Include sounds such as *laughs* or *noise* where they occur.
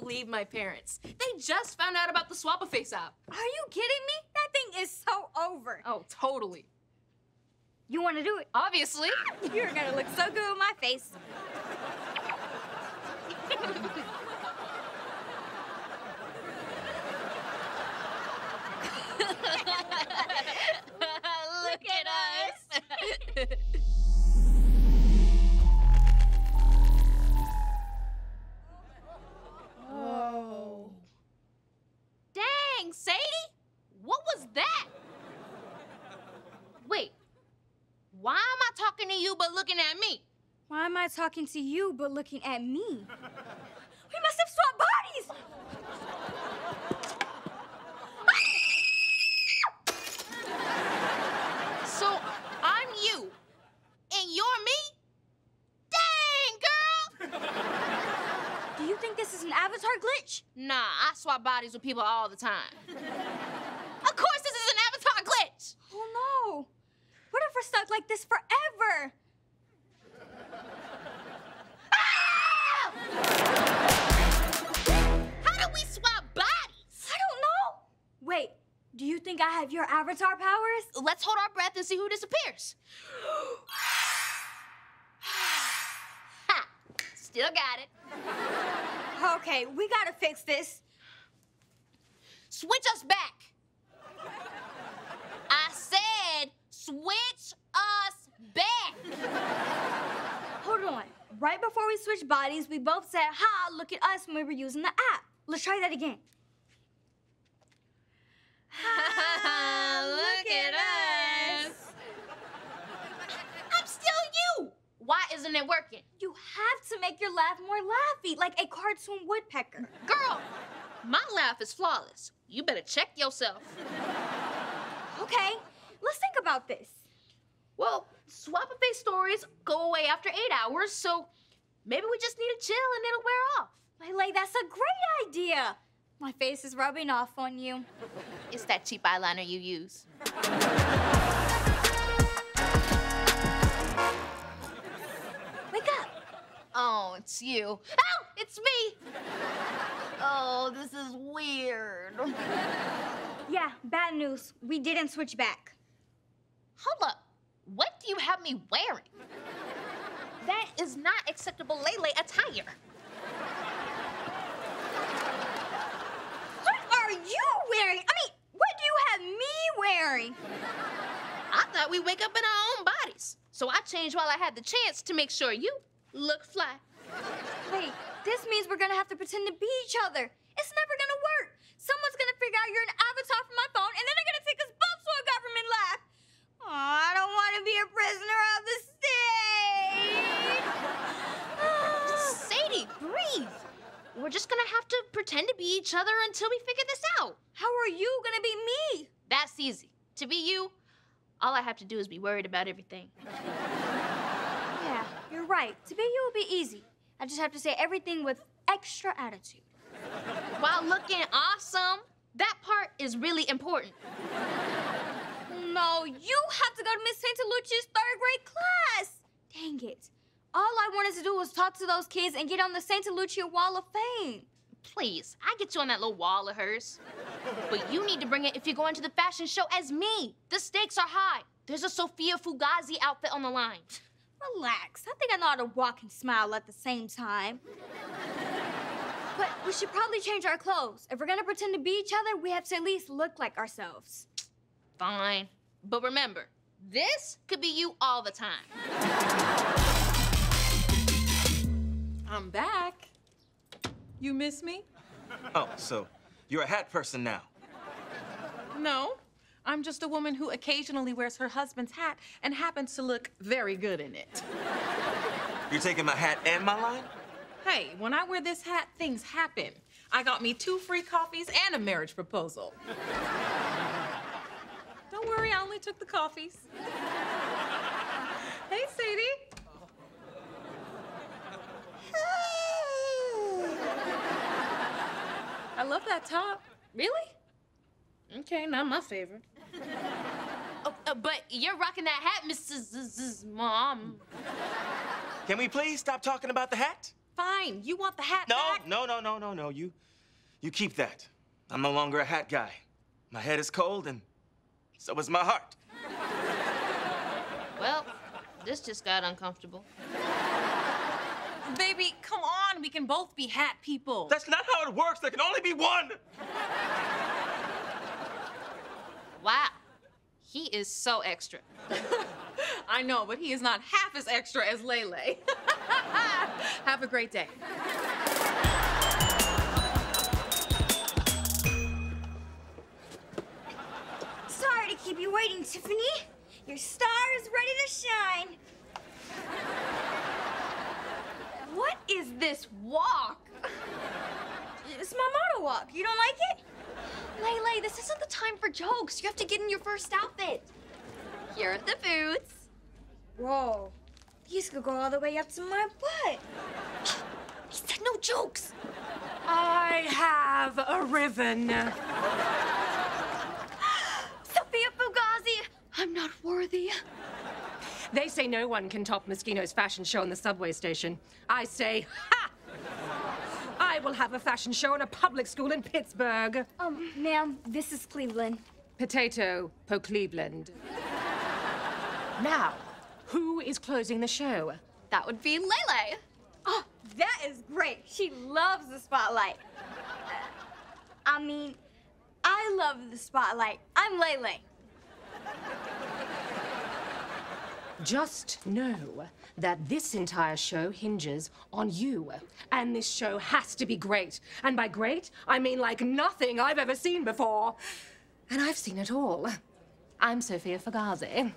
believe my parents. They just found out about the Swap a Face app. Are you kidding me? That thing is so over. Oh, totally. You want to do it? Obviously. *laughs* You're gonna look so good with my face. *laughs* talking to you but looking at me? Why am I talking to you but looking at me? *laughs* We must have swapped bodies! *laughs* So I'm you, and you're me? Dang, girl! *laughs* Do you think this is an avatar glitch? Nah, I swap bodies with people all the time. of course, this is an avatar glitch! Oh no! What if we're stuck like this forever? Think I have your avatar powers? Let's hold our breath and see who disappears. *gasps* ha! Still got it. Okay, we gotta fix this. Switch us back. I said switch us back. Hold on. Right before we switched bodies, we both said, Ha, look at us when we were using the app. Let's try that again. *laughs* Look at us. I'm still you. Why isn't it working? You have to make your laugh more laughy, like a cartoon woodpecker. Girl, my laugh is flawless. You better check yourself. Okay, let's think about this. Well, swap a face stories go away after eight hours, so maybe we just need to chill and it'll wear off. Lay Lay, that's a great idea. My face is rubbing off on you. It's that cheap eyeliner you use. Wake up. Oh, it's you. Oh, it's me. Oh, this is weird. Yeah, bad news. We didn't switch back. Hold up. What do you have me wearing? That is not acceptable Lay Lay attire. You wearing? I mean, what do you have me wearing? I thought we wake up in our own bodies. So I changed while I had the chance to make sure you look fly. Wait, this means we're gonna have to pretend to be each other. It's never gonna work. Someone's gonna figure out you're an avatar from my phone, and then they're gonna take us both to a government lab. Aw, I don't want to be a prisoner of the state. Sadie, breathe. We're just gonna have to pretend to be each other until we figure this out. How are you gonna be me? That's easy. To be you, all I have to do is be worried about everything. *laughs* Yeah, you're right. To be you will be easy. I just have to say everything with extra attitude. While looking awesome, that part is really important. *laughs* No, you have to go to Miss Santa Lucia's third grade class. Dang it. All I wanted to do was talk to those kids and get on the Santa Lucia Wall of Fame. Please, I get you on that little wall of hers. But you need to bring it if you're going to the fashion show as me. The stakes are high. There's a Sophia Fugazi outfit on the line. Relax. I think I know how to walk and smile at the same time. But we should probably change our clothes. If we're gonna pretend to be each other, we have to at least look like ourselves. Fine. But remember, this could be you all the time. I'm back. You miss me? Oh, so you're a hat person now. No. I'm just a woman who occasionally wears her husband's hat and happens to look very good in it. You're taking my hat and my line? Hey, when I wear this hat, things happen. I got me two free coffees and a marriage proposal. Don't worry, I only took the coffees. hey, Sadie. I love that top. Really? Okay, not my favorite. oh, uh, but you're rocking that hat, Mrs. Z- Z- Mom. Can we please stop talking about the hat? Fine. You want the hat No, back? no, no, no, no, no. You, you keep that. I'm no longer a hat guy. My head is cold, and so is my heart. Well, this just got uncomfortable. Baby, come on. We can both be hat people. That's not how it works. There can only be one. Wow. He is so extra. *laughs* I know, but he is not half as extra as Lay Lay. *laughs* Have a great day. Sorry to keep you waiting, Tiffany. Your star is ready to shine. This walk? It's my model walk. You don't like it? Lay Lay, this isn't the time for jokes. You have to get in your first outfit. Here are the boots. Whoa. These could go all the way up to my butt. He said no jokes. I have a ribbon. Sophia Fugazi, I'm not worthy. They say no one can top Moschino's fashion show in the subway station. I say, ha! I will have a fashion show in a public school in Pittsburgh. Um, ma'am, this is Cleveland. Potato po Cleveland. Now, who is closing the show? That would be Lay Lay. Oh, that is great. She loves the spotlight. I mean, I love the spotlight. I'm Lay Lay. Just know that this entire show hinges on you. And this show has to be great. And by great, I mean like nothing I've ever seen before. And I've seen it all. I'm Sophia Fugazi.